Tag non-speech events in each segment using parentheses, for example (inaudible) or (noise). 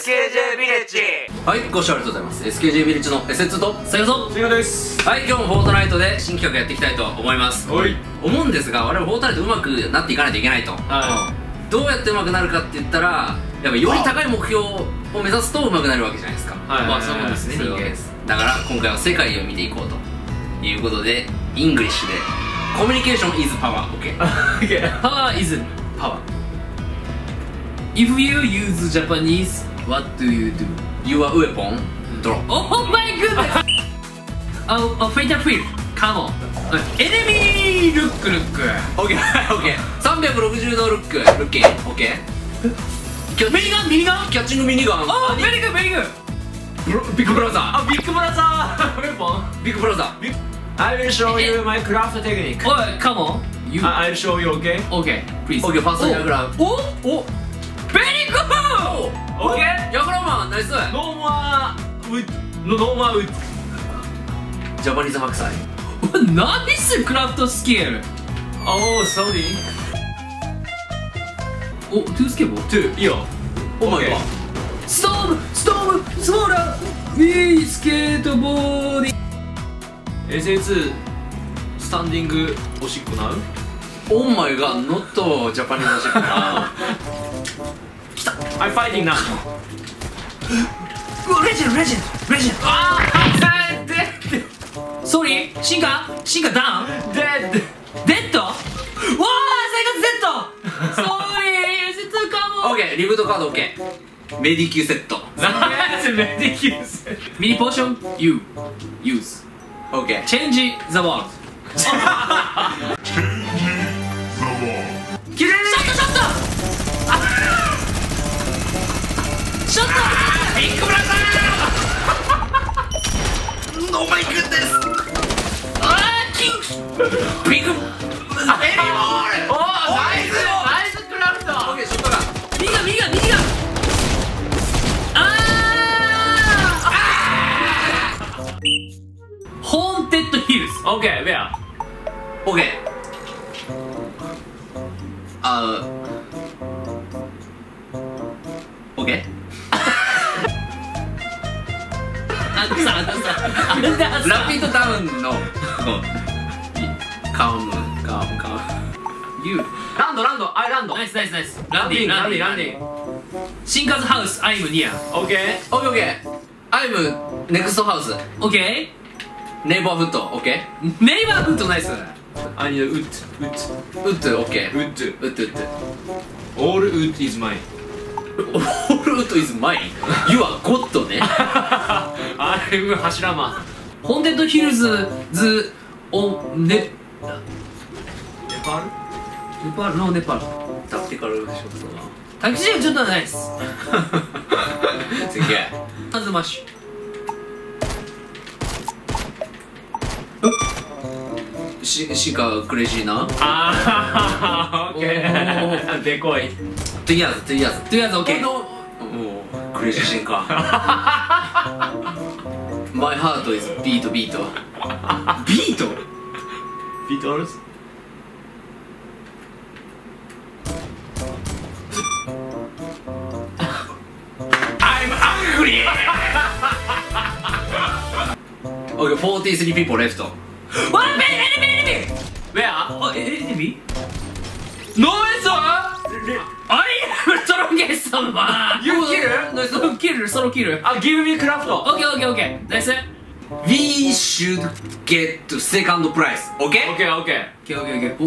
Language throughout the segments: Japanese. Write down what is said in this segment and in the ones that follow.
SKJ ビレッジ。はいご視聴ありがとうございます。SKJ ビレッジの SS とさよぞ。シンガです。はい今日もフォートナイトで新企画やっていきたいと思います。はい。思うんですが我々フォートナイト上手くなっていかないと。いけない。と、はどうやって上手くなるかって言ったらやっぱより高い目標を目指すと上手くなるわけじゃないですか。はい。まあそうですねそういうわけです。だから今回は世界を見ていこうということでイングリッシュでコミュニケーション is power OK パワー is パワ If you use Japanese what do you do? Your weapon draw Oh my goodness! oh, oh, fatal field Come on Enemy look look OK OK 360度ルックルッキン OK キャミニガンミニガンキャッチングミニガン Oh very good very good ブロビッグブラザあビッグブラザーウェポンービッグブラザー I will show you my craft technique おい come on You I- I'll show you okay? OK please OK ファーストヤグラおお Very good! Okay? ヤグラマンナイス No more wood No, no more wood ジャパニーズ白菜。ナイスクラフトスキル？Oh sorry おトゥースケボー？Two いいよ。お前 OK はストームストームスモーラー。ウィースケートボーディ SA2 スタンディングおしっこなう？I'm fighting now うわレジェンドレジェンドレジェンド。あー Dead ソーリー進化？進化ダウン？Dead デッドわあ生活デッドソーリーセットカモン OK リブートカード OK メディキューセット。ナイスメディキュースミニポーション？You Use OK Change the world (laughs) ショットビッグブラザオーマイグッデスあーキンビッグエリモールーおーナイスナイスクラフト OK ショットガン右が右が右があーホーンテッドヒルズ OK where? OK あーラピッドダウンのカウム。カウム。カウム。You ランドランド。アイランド。ナイスナイスナイス。ランディランディラランディンンディング。シンカーズハウス I'm near OK OK OK アイムネクストハウス。OK ネイバーフット。OK ネイバーフッドナイス。I need a wood wood ウッド OK ウ wood ッドウッド all wood is mine オールウッドイズマイン You are God ね (laughs) I'm 柱マンホーンテッドヒルズズオンネネパール？ネパール？のネパール。タクティカルショットタクシーはちょっとナイスなす。げえまずマッシしシカクレイジーな？あー OK でこいトゥイヤーズトゥイヤーズュとりあえず OK もうクレイジーシンカ My heart is beat beat ビートビートルズ I'm angry OK 43 people left ロンゲストマン You kill? ナイスキルソロキル。あ Give me クラフト。オッケーオッケーオッケー。ナイス We should get to second prize OK? オッケーオッケー。オッケーオッケー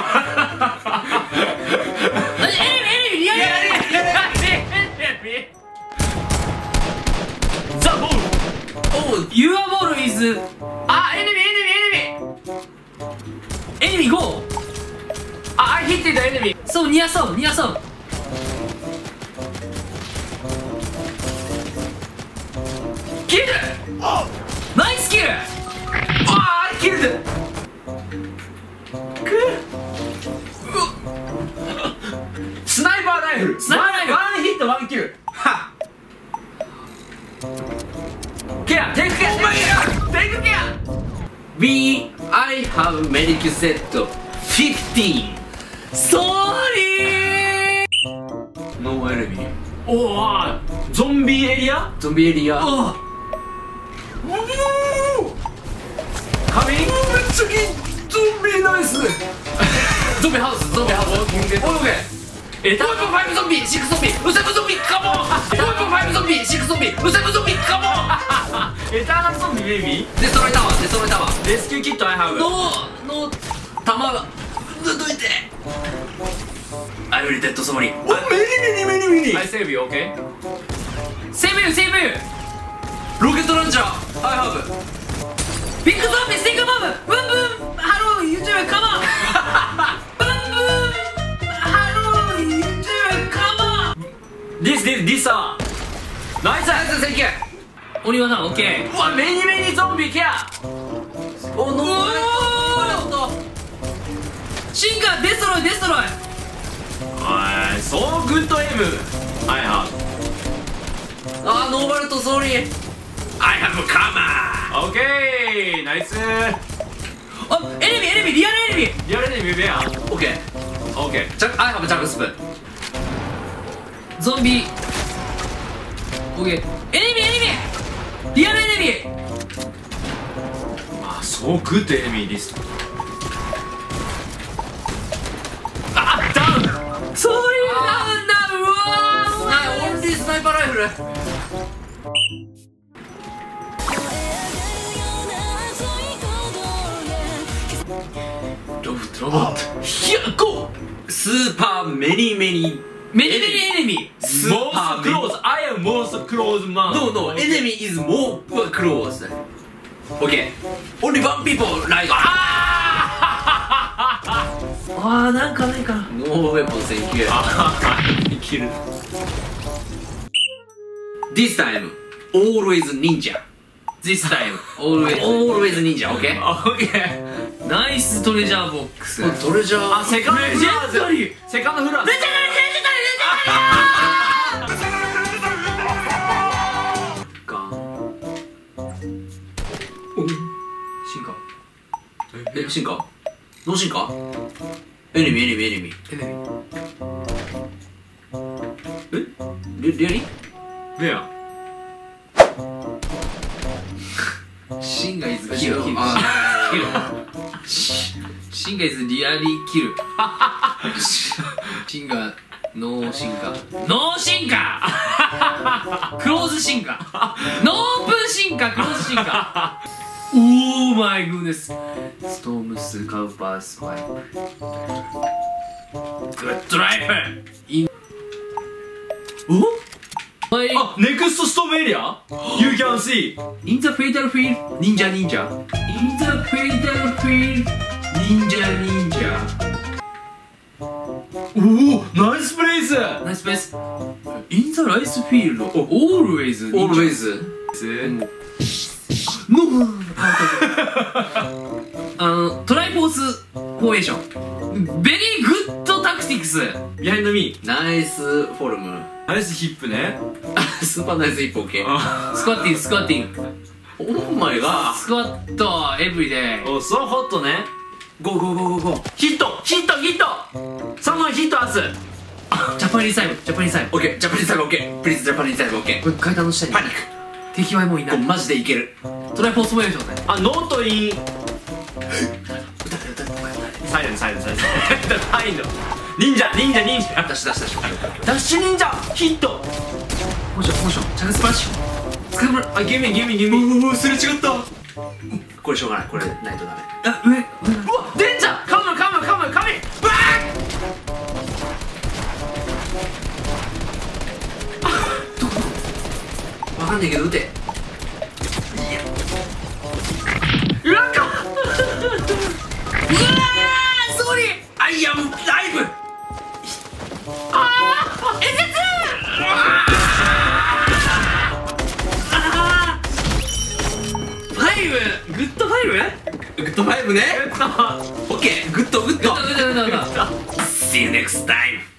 オ (laughs) ball is あエニミエニミエニミエニミ GO! あ I hit the enemy. そうニアそうニアそうキルナイスキルあ I killed スナイパーライフルスナイパーライケア We I have medic set 15 Sorry No enemy おおゾンビエリアゾンビエリアおカミンめっちゃゾンビナイスゾンビハウスゾンビハウスオッケーえたポイポイ5ゾンビ6ゾンビウセブゾンビカモン (laughs) ポイポイ5ゾンビ6ゾンビウセブゾンビカモン (laughs) エターナルゾンビベイビデストロイタワーデストロイタワー。ーレスキューキットアイハブのの弾がどどいて。I will dead sorry おメリメリメリメリ I save you, okay? セーブユーセーブユーロケットランチャー I have ビッグゾンビスティックボムブンブン。ハロー YouTube カモン This, this, this さナイス。ナイスセンキュー。鬼はなオッケーうわメニメニゾンビケアおノおー。シンカーデストロイデストロイ。おいそうグッドエイム。I have あーノーバルトソーリー。I have カマ OK ナイス。あエネミーエネミーリアルエネミー。リアルで見べやんーオッケー OK ジャ I have ジャックスプーンゾンビ。オッケーエネミーエネミー。リアルエネミー。あそうグッドエイミーですあダウン。そういうなんだうわはいオンリースナイパーライフル。ロボットロボット。ヒアゴースーパーメニメニメディリーエネミー、スーパークローズ、アイアンモーストクローズマン。どうどう、エネミーイズモープクローズ。オッケー、オンリーワンピーポーライガ。ーあー、なんかないか。ノーウェポン選挙。生きる。this time always ninja。this time always always ninja。オッケー。オッケー。ナイストレジャーボックス。トレジャー。あ、セカンドフラー。セカンドフラー。出てる。進化？え、進化？ノー進化？エネミー、エネミー、エネミー。エネミリリア？リーベア。シンガイズキキルルキル。あ (laughs) シンガイズリアリキル。(laughs) シンガノーシンガノーシンガクローズシンガノープンシンガクローズシンおおマイグーでストームスカウパースワイプグッドライフインおあネクストストームエリア ?You can インザフェイタルフィール忍者忍者インザフェイタルフィール忍者忍者おおナイスプレイスナイスプレイスインザライスフィールドオールウェイズオールウェイズ always. (laughs) のあのトライフォースフォーメーションベリーグッドタクティクスビハインドミーナイスフォルム。ナイスヒップねスーパーナイス一歩 OK。(laughs) あスクワッティングスクワッティングオーマイガスクワットエブリデイおそうホットねー。ゴーゴーゴーゴーゴー。ヒットヒットヒットサマンヒットアスジャパニーズサイブジャパニーズサイブオッケー、ジャパニーズサイドオッケー。プリーズジャパニーズサイドオッケー。これ階段の下にパニック。敵はもういないマジでいける。トライフォースフォーメーションね。あノートイン。サイレンサイレンサイレン。サイ忍者忍者忍者出し出し出し。ダッシュ忍者ヒットポーション。ポーション。チャグスプラッシュスクラブラあギミギミギミうわすれ違ったうわこれしょうがない。これないとダメ。あ上上デン。ジャーカムカムカムカムうわわかんないけど撃て。わかうわーソーリーアイアムライブファイブ？グッドファイブ？グッドファイブね。えっとオッケー。グッド。グッドグッドグッドグッド See you next time.